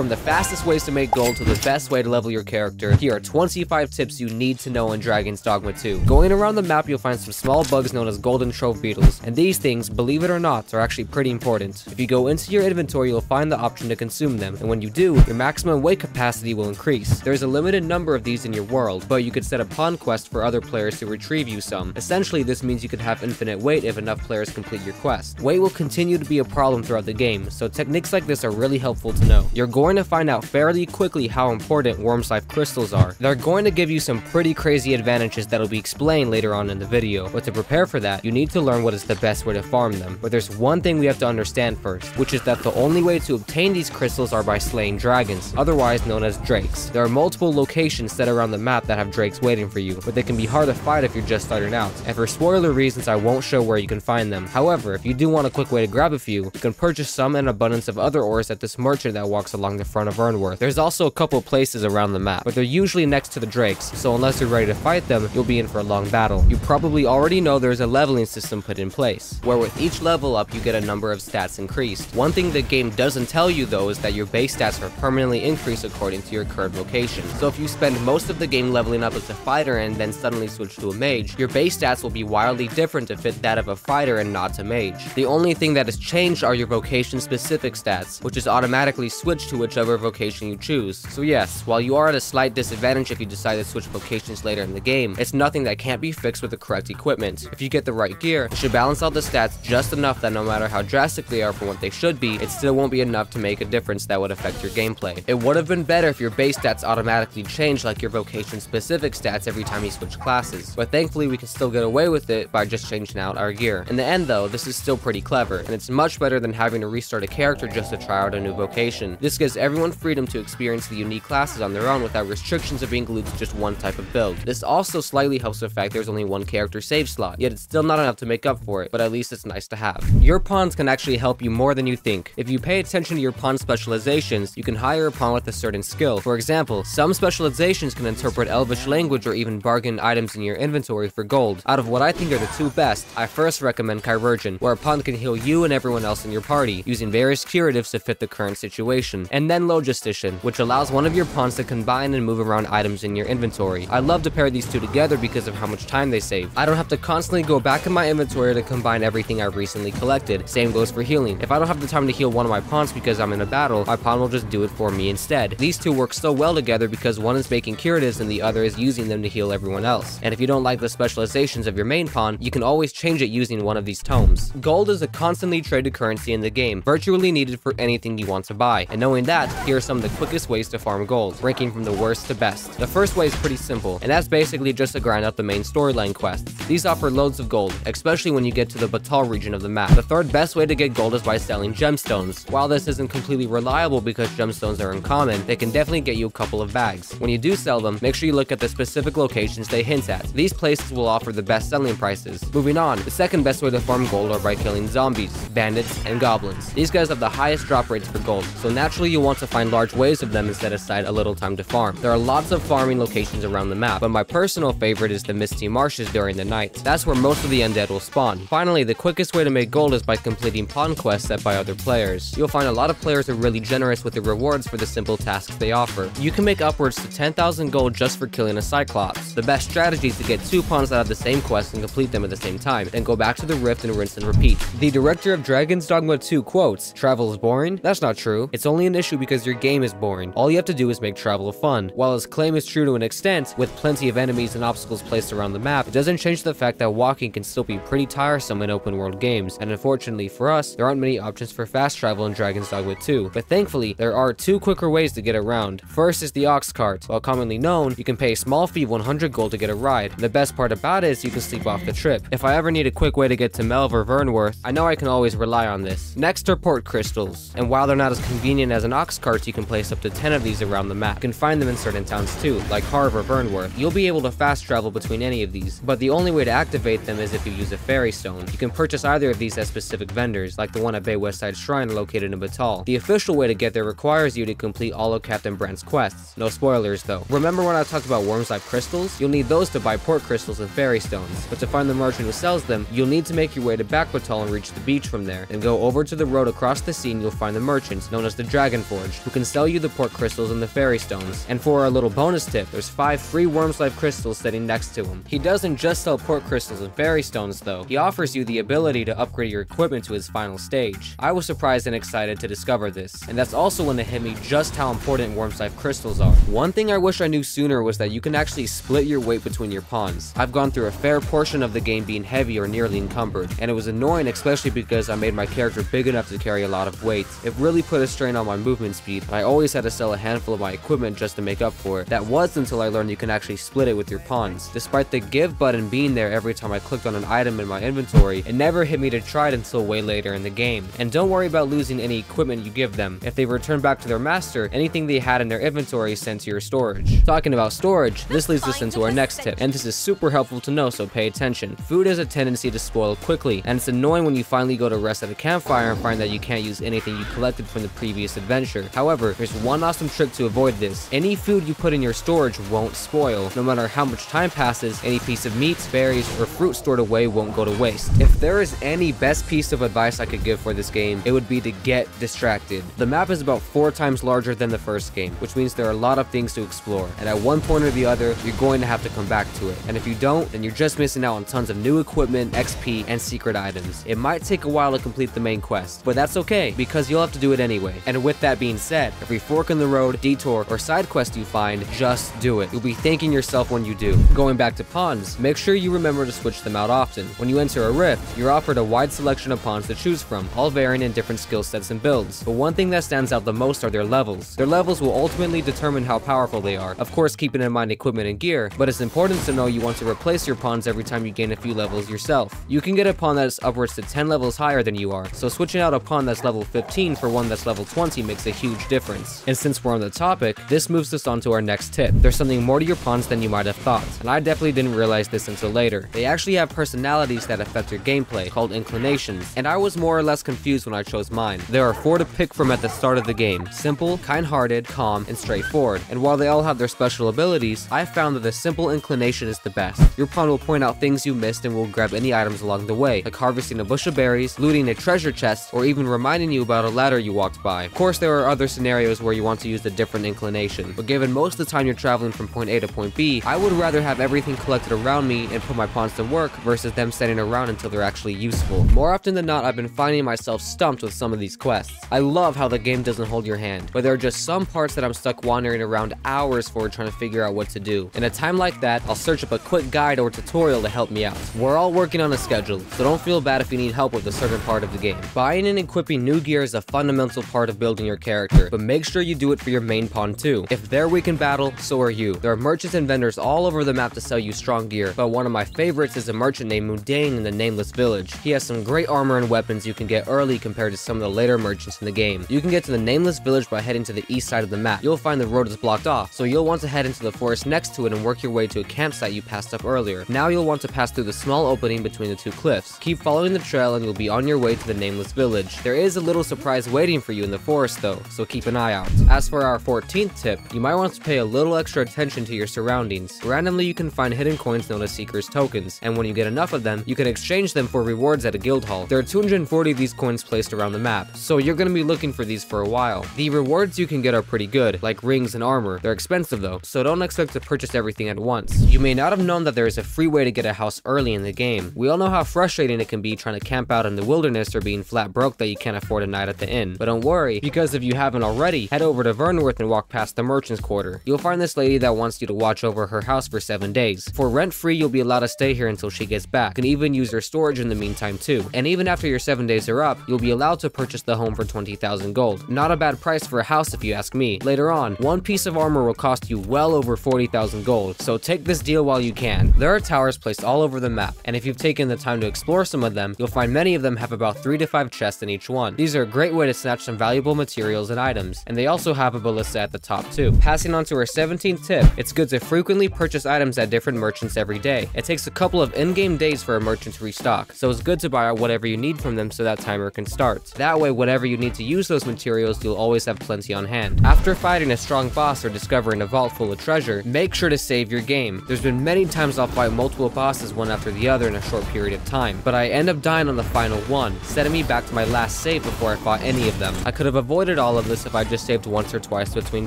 From the fastest ways to make gold to the best way to level your character, here are 25 tips you need to know in Dragon's Dogma 2. Going around the map, you'll find some small bugs known as golden trove beetles, and these things, believe it or not, are actually pretty important. If you go into your inventory, you'll find the option to consume them, and when you do, your maximum weight capacity will increase. There's a limited number of these in your world, but you could set a pawn quest for other players to retrieve you some. Essentially, this means you could have infinite weight if enough players complete your quest. Weight will continue to be a problem throughout the game, so techniques like this are really helpful to know. You're going to find out fairly quickly how important Wyrmslife crystals are. They're going to give you some pretty crazy advantages that'll be explained later on in the video, but to prepare for that, you need to learn what is the best way to farm them. But there's one thing we have to understand first, which is that the only way to obtain these crystals are by slaying dragons, otherwise known as drakes. There are multiple locations set around the map that have drakes waiting for you, but they can be hard to fight if you're just starting out, and for spoiler reasons I won't show where you can find them. However, if you do want a quick way to grab a few, you can purchase some and abundance of other ores at this merchant that walks along the front of Vernworth. There's also a couple places around the map, but they're usually next to the drakes, so unless you're ready to fight them, you'll be in for a long battle. You probably already know there's a leveling system put in place, where with each level up you get a number of stats increased. One thing the game doesn't tell you though is that your base stats are permanently increased according to your current vocation. So if you spend most of the game leveling up as a fighter and then suddenly switch to a mage, your base stats will be wildly different to fit that of a fighter and not a mage. The only thing that has changed are your vocation specific stats, which is automatically switched to whichever vocation you choose. So yes, while you are at a slight disadvantage if you decide to switch vocations later in the game, it's nothing that can't be fixed with the correct equipment. If you get the right gear, it should balance out the stats just enough that no matter how drastic they are from what they should be, it still won't be enough to make a difference that would affect your gameplay. It would have been better if your base stats automatically changed like your vocation specific stats every time you switch classes, but thankfully we can still get away with it by just changing out our gear. In the end though, this is still pretty clever, and it's much better than having to restart a character just to try out a new vocation. This gives everyone freedom to experience the unique classes on their own without restrictions of being glued to just one type of build. This also slightly helps the fact there's only one character save slot, yet it's still not enough to make up for it, but at least it's nice to have. Your pawns can actually help you more than you think. If you pay attention to your pawn specializations, you can hire a pawn with a certain skill. For example, some specializations can interpret elvish language or even bargain items in your inventory for gold. Out of what I think are the two best, I first recommend Chirurgeon, where a pawn can heal you and everyone else in your party, using various curatives to fit the current situation. And then Logistician, which allows one of your pawns to combine and move around items in your inventory. I love to pair these two together because of how much time they save. I don't have to constantly go back in my inventory to combine everything I've recently collected. Same goes for healing. If I don't have the time to heal one of my pawns because I'm in a battle, my pawn will just do it for me instead. These two work so well together because one is making curatives and the other is using them to heal everyone else. And if you don't like the specializations of your main pawn, you can always change it using one of these tomes. Gold is a constantly traded currency in the game, virtually needed for anything you want to buy. And knowing that, here are some of the quickest ways to farm gold, ranking from the worst to best. The first way is pretty simple, and that's basically just to grind out the main storyline quests. These offer loads of gold, especially when you get to the Battahl region of the map. The third best way to get gold is by selling gemstones. While this isn't completely reliable because gemstones are uncommon, they can definitely get you a couple of bags. When you do sell them, make sure you look at the specific locations they hint at. These places will offer the best selling prices. Moving on, the second best way to farm gold are by killing zombies, bandits, and goblins. These guys have the highest drop rates for gold, so naturally you'll want to find large waves of them and set aside a little time to farm. There are lots of farming locations around the map, but my personal favorite is the Misty Marshes during the night. That's where most of the undead will spawn. Finally, the quickest way to make gold is by completing pawn quests set by other players. You'll find a lot of players are really generous with the rewards for the simple tasks they offer. You can make upwards to 10,000 gold just for killing a Cyclops. The best strategy is to get two pawns out of the same quest and complete them at the same time, then go back to the rift and rinse and repeat. The director of Dragon's Dogma 2 quotes, Travel is boring? That's not true. It's only an issue because your game is boring. All you have to do is make travel fun. While his claim is true to an extent, with plenty of enemies and obstacles placed around the map, it doesn't change the fact that walking can still be pretty tiresome in open world games, and unfortunately for us, there aren't many options for fast travel in Dragon's Dogma 2. But thankfully, there are two quicker ways to get around. First is the ox cart. While commonly known, you can pay a small fee of 100 gold to get a ride. The best part about it is you can sleep off the trip. If I ever need a quick way to get to Melve or Vernworth, I know I can always rely on this. Next are port crystals, and while they're not as convenient as an ox carts, you can place up to 10 of these around the map. You can find them in certain towns too, like Harve or Vernworth. You'll be able to fast travel between any of these, but the only way to activate them is if you use a fairy stone. You can purchase either of these at specific vendors, like the one at Bay Westside Shrine located in Battahl. The official way to get there requires you to complete all of Captain Brant's quests. No spoilers though. Remember when I talked about Wyrmslife crystals? You'll need those to buy port crystals and fairy stones, but to find the merchant who sells them, you'll need to make your way to Bakbattahl and reach the beach from there. Then go over to the road across the sea and you'll find the merchant, known as the Dragonforged Who can sell you the port crystals and the fairy stones. And for our little bonus tip, there's 5 free Wyrmslife crystals sitting next to him. He doesn't just sell port crystals and fairy stones though, he offers you the ability to upgrade your equipment to his final stage. I was surprised and excited to discover this, and that's also when it hit me just how important Wyrmslife crystals are. One thing I wish I knew sooner was that you can actually split your weight between your pawns. I've gone through a fair portion of the game being heavy or nearly encumbered, and it was annoying especially because I made my character big enough to carry a lot of weight. It really put a strain on my movement speed, I always had to sell a handful of my equipment just to make up for it. That was until I learned you can actually split it with your pawns. Despite the give button being there every time I clicked on an item in my inventory, it never hit me to try it until way later in the game. And don't worry about losing any equipment you give them. If they return back to their master, anything they had in their inventory is sent to your storage. Talking about storage, this leads us into our next tip, and this is super helpful to know, so pay attention. Food has a tendency to spoil quickly, and it's annoying when you finally go to rest at a campfire and find that you can't use anything you collected from the previous adventure. However, there's one awesome trick to avoid this. Any food you put in your storage won't spoil. No matter how much time passes, any piece of meat, berries, or fruit stored away won't go to waste. If there is any best piece of advice I could give for this game, it would be to get distracted. The map is about four times larger than the first game, which means there are a lot of things to explore, and at one point or the other, you're going to have to come back to it. And if you don't, then you're just missing out on tons of new equipment, XP, and secret items. It might take a while to complete the main quest, but that's okay, because you'll have to do it anyway. And with that being said, every fork in the road, detour, or side quest you find, just do it. You'll be thanking yourself when you do. Going back to pawns, make sure you remember to switch them out often. When you enter a rift, you're offered a wide selection of pawns to choose from, all varying in different skill sets and builds. But one thing that stands out the most are their levels. Their levels will ultimately determine how powerful they are, of course keeping in mind equipment and gear, but it's important to know you want to replace your pawns every time you gain a few levels yourself. You can get a pawn that is upwards to 10 levels higher than you are, so switching out a pawn that's level 15 for one that's level 20 makes a huge difference. And since we're on the topic, this moves us on to our next tip. There's something more to your pawns than you might have thought, and I definitely didn't realize this until later. They actually have personalities that affect your gameplay, called inclinations, and I was more or less confused when I chose mine. There are four to pick from at the start of the game. Simple, kind-hearted, calm, and straightforward. And while they all have their special abilities, I found that the simple inclination is the best. Your pawn will point out things you missed and will grab any items along the way, like harvesting a bush of berries, looting a treasure chest, or even reminding you about a ladder you walked by. Of course, there are other scenarios where you want to use the different inclination, but given most of the time you're traveling from point A to point B, I would rather have everything collected around me and put my pawns to work versus them standing around until they're actually useful. More often than not, I've been finding myself stumped with some of these quests. I love how the game doesn't hold your hand, but there are just some parts that I'm stuck wandering around hours for trying to figure out what to do. In a time like that, I'll search up a quick guide or tutorial to help me out. We're all working on a schedule, so don't feel bad if you need help with a certain part of the game. Buying and equipping new gear is a fundamental part of building your character, but make sure you do it for your main pawn too. If they're weak in battle, so are you. There are merchants and vendors all over the map to sell you strong gear, but one of my favorites is a merchant named Mundane in the Nameless Village. He has some great armor and weapons you can get early compared to some of the later merchants in the game. You can get to the Nameless Village by heading to the east side of the map. You'll find the road is blocked off, so you'll want to head into the forest next to it and work your way to a campsite you passed up earlier. Now you'll want to pass through the small opening between the two cliffs. Keep following the trail and you'll be on your way to the Nameless Village. There is a little surprise waiting for you in the forest though, so keep an eye out. As for our 14th tip, you might want to pay a little extra attention to your surroundings. Randomly you can find hidden coins known as Seeker's Tokens, and when you get enough of them, you can exchange them for rewards at a guild hall. There are 240 of these coins placed around the map, so you're gonna be looking for these for a while. The rewards you can get are pretty good, like rings and armor. They're expensive though, so don't expect to purchase everything at once. You may not have known that there is a free way to get a house early in the game. We all know how frustrating it can be trying to camp out in the wilderness or being flat broke that you can't afford a night at the inn. But don't worry, because if you haven't already, head over to Vernworth and walk past the merchant's quarter. You'll find this lady that wants you to watch over her house for 7 days. For rent free, you'll be allowed to stay here until she gets back. Can even use her storage in the meantime too. And even after your 7 days are up, you'll be allowed to purchase the home for 20,000 gold. Not a bad price for a house if you ask me. Later on, one piece of armor will cost you well over 40,000 gold, so take this deal while you can. There are towers placed all over the map, and if you've taken the time to explore some of them, you'll find many of them have about 3 to 5 chests in each one. These are a great way to snatch some valuable materials and items, and they also have a ballista at the top too. Passing on to our 17th tip, it's good to frequently purchase items at different merchants every day. It takes a couple of in-game days for a merchant to restock, so it's good to buy out whatever you need from them so that timer can start. That way, whenever you need to use those materials, you'll always have plenty on hand. After fighting a strong boss or discovering a vault full of treasure, make sure to save your game. There's been many times I'll fight multiple bosses one after the other in a short period of time, but I end up dying on the final one, setting me back to my last save before I fought any of them. I could have avoided avoided all of this if I just saved once or twice between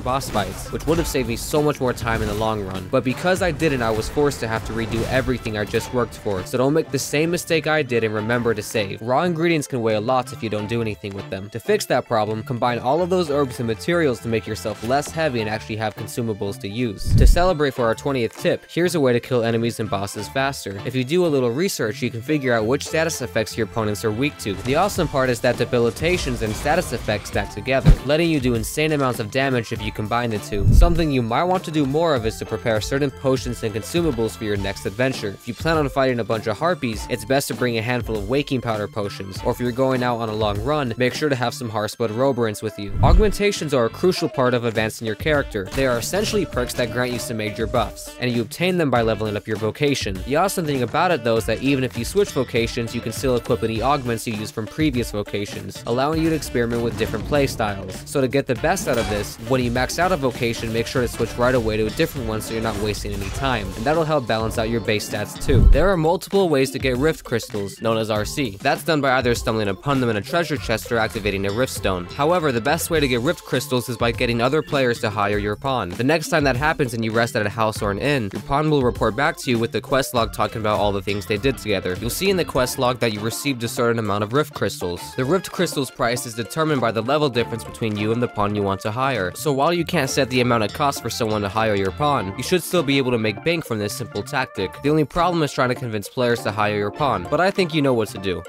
boss fights, which would have saved me so much more time in the long run. But because I didn't, I was forced to have to redo everything I just worked for, so don't make the same mistake I did and remember to save. Raw ingredients can weigh a lot if you don't do anything with them. To fix that problem, combine all of those herbs and materials to make yourself less heavy and actually have consumables to use. To celebrate for our 20th tip, here's a way to kill enemies and bosses faster. If you do a little research, you can figure out which status effects your opponents are weak to. The awesome part is that debilitations and status effects stack together, letting you do insane amounts of damage if you combine the two. Something you might want to do more of is to prepare certain potions and consumables for your next adventure. If you plan on fighting a bunch of harpies, it's best to bring a handful of waking powder potions, or if you're going out on a long run, make sure to have some Harspud Roborants with you. Augmentations are a crucial part of advancing your character. They are essentially perks that grant you some major buffs, and you obtain them by leveling up your vocation. The awesome thing about it though is that even if you switch vocations, you can still equip any augments you use from previous vocations, allowing you to experiment with different playstyles. So to get the best out of this, when you max out a vocation, make sure to switch right away to a different one so you're not wasting any time, and that'll help balance out your base stats too. There are multiple ways to get Rift Crystals, known as RC. That's done by either stumbling upon them in a treasure chest or activating a Rift Stone. However, the best way to get Rift Crystals is by getting other players to hire your pawn. The next time that happens and you rest at a house or an inn, your pawn will report back to you with the quest log talking about all the things they did together. You'll see in the quest log that you received a certain amount of Rift Crystals. The Rift Crystals price is determined by the level difference between you and the pawn you want to hire. So while you can't set the amount it costs for someone to hire your pawn, you should still be able to make bank from this simple tactic. The only problem is trying to convince players to hire your pawn, but I think you know what to do.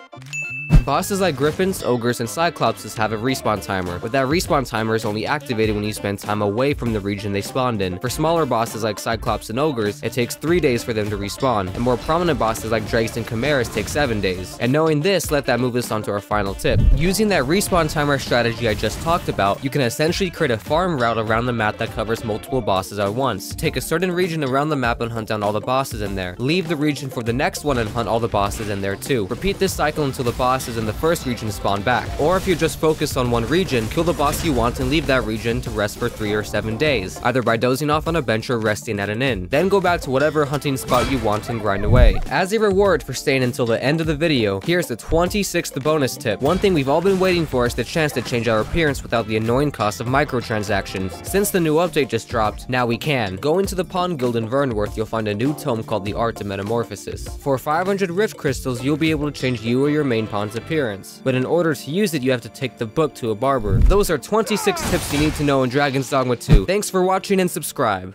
Bosses like Griffins, Ogres, and Cyclopses have a respawn timer, but that respawn timer is only activated when you spend time away from the region they spawned in. For smaller bosses like Cyclops and Ogres, it takes 3 days for them to respawn, and more prominent bosses like Drakes and Chimeras take 7 days. And knowing this, let that move us on to our final tip. Using that respawn timer strategy I just talked about, you can essentially create a farm route around the map that covers multiple bosses at once. Take a certain region around the map and hunt down all the bosses in there. Leave the region for the next one and hunt all the bosses in there too. Repeat this cycle until the bosses in the first region spawn back. Or if you're just focused on one region, kill the boss you want and leave that region to rest for 3 or 7 days, either by dozing off on a bench or resting at an inn. Then go back to whatever hunting spot you want and grind away. As a reward for staying until the end of the video, here's the 26th bonus tip. One thing we've all been waiting for is the chance to change our appearance without the annoying cost of microtransactions. Since the new update just dropped, now we can. Go into the Pawn Guild in Vernworth, you'll find a new tome called the Art of Metamorphosis. For 500 Rift Crystals, you'll be able to change you or your main pawn's appearance. But in order to use it, you have to take the book to a barber. Those are 26 tips you need to know in Dragon's Dogma 2. Thanks for watching and subscribe.